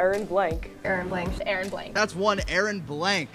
Aaron Blank. Aaron Blank. Aaron Blank. That's one Aaron Blank.